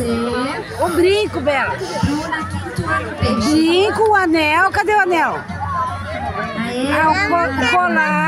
você. O brinco, Bela. Bruna. Brinco, o anel. Cadê o anel? Aê, Ah, o colar.